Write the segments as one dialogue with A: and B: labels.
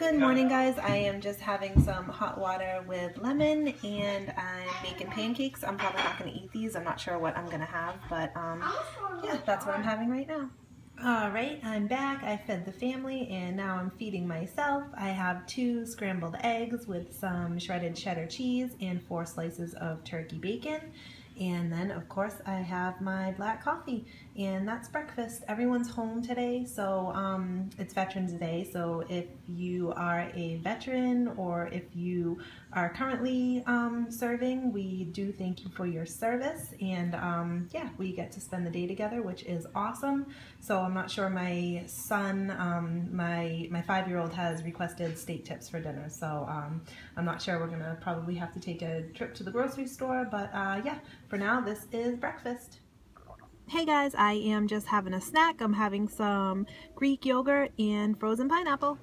A: Good morning guys, I am just having some hot water with lemon and I'm making pancakes. I'm probably not going to eat these, I'm not sure what I'm going to have, but um, yeah, that's what I'm having right now. Alright, I'm back. I fed the family and now I'm feeding myself. I have two scrambled eggs with some shredded cheddar cheese and four slices of turkey bacon. And then, of course, I have my black coffee, and that's breakfast. Everyone's home today, so um, it's Veterans Day. So if you are a veteran or if you are currently um, serving, we do thank you for your service. And um, yeah, we get to spend the day together, which is awesome. So I'm not sure my son, um, my my five-year-old has requested steak tips for dinner. So um, I'm not sure we're gonna probably have to take a trip to the grocery store, but uh, yeah for now, this is breakfast. Hey guys, I am just having a snack. I'm having some Greek yogurt and frozen pineapple.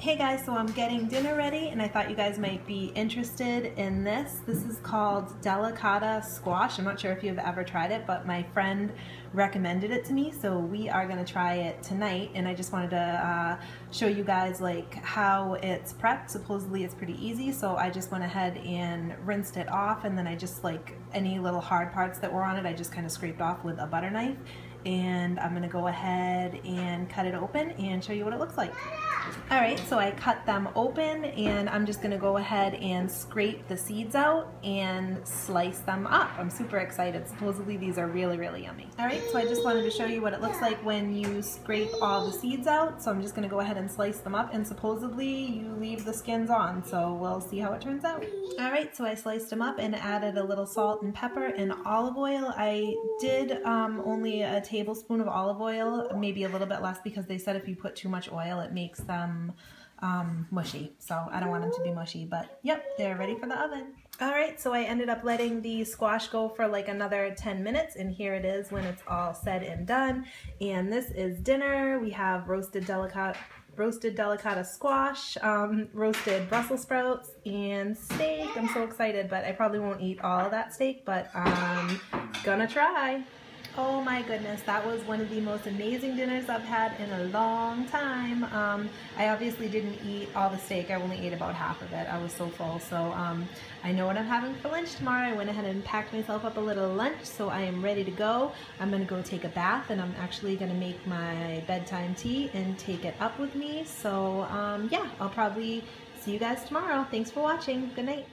A: Hey guys, so I'm getting dinner ready and I thought you guys might be interested in this. This is called Delicata Squash. I'm not sure if you've ever tried it, but my friend recommended it to me, so we are gonna try it tonight and I just wanted to uh, show you guys like how it's prepped. Supposedly it's pretty easy, so I just went ahead and rinsed it off and then I just like any little hard parts that were on it, I just kind of scraped off with a butter knife and I'm gonna go ahead and cut it open and show you what it looks like. All right, so I cut them open and I'm just gonna go ahead and scrape the seeds out and slice them up. I'm super excited. Supposedly these are really, really yummy. All right, so I just wanted to show you what it looks like when you scrape all the seeds out. So I'm just gonna go ahead and slice them up and supposedly you leave the skins on. So we'll see how it turns out. All right, so I sliced them up and added a little salt and pepper and olive oil. I did um, only a tablespoon of olive oil, maybe a little bit less because they said if you put too much oil, it makes them um, mushy. So I don't want them to be mushy, but yep, they're ready for the oven. All right, so I ended up letting the squash go for like another 10 minutes, and here it is when it's all said and done. And this is dinner. We have roasted delicata, roasted delicata squash, um, roasted Brussels sprouts, and steak. I'm so excited, but I probably won't eat all of that steak, but I'm gonna try. Oh my goodness, that was one of the most amazing dinners I've had in a long time. Um, I obviously didn't eat all the steak. I only ate about half of it. I was so full. So um, I know what I'm having for lunch tomorrow. I went ahead and packed myself up a little lunch, so I am ready to go. I'm going to go take a bath, and I'm actually going to make my bedtime tea and take it up with me. So um, yeah, I'll probably see you guys tomorrow. Thanks for watching. Good night.